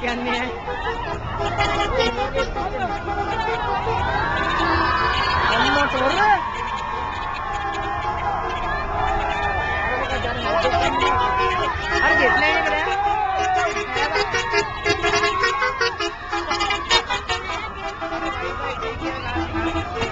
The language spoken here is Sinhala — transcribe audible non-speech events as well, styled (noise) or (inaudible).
කියන්නේ (laughs) අම්මා තොර Thank you.